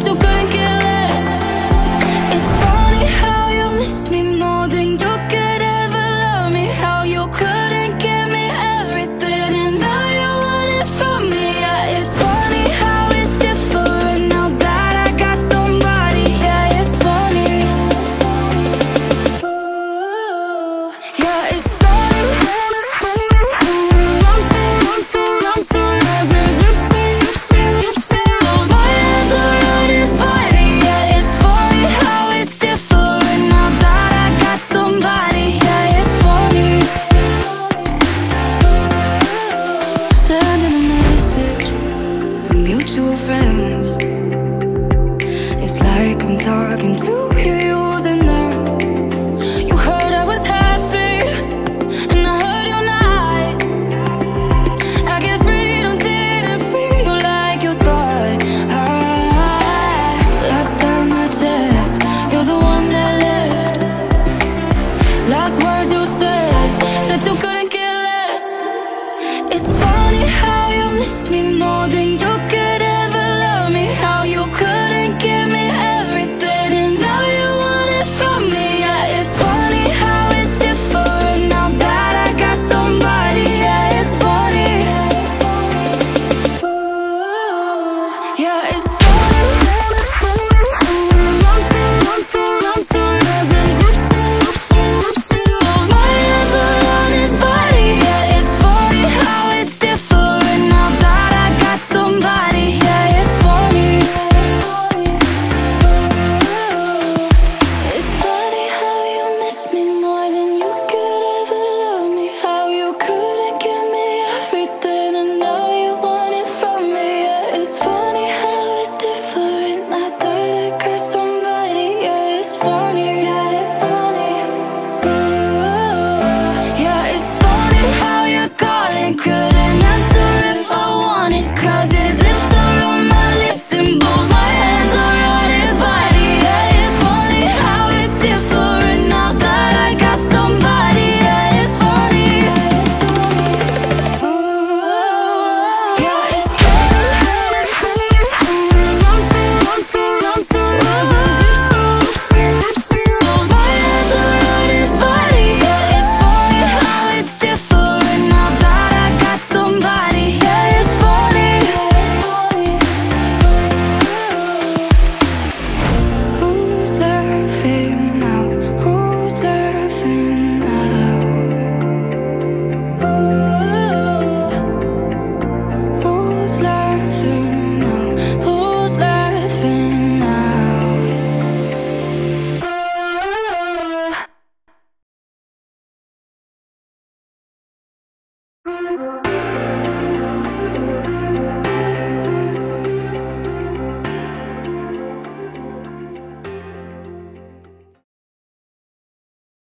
So you couldn't actual friends. It's like I'm talking to you using them. You heard I was happy And I heard you're not I guess didn't like you thought. You're the one that left. Last words you said That you couldn't get less. It's funny how you miss me more than you Música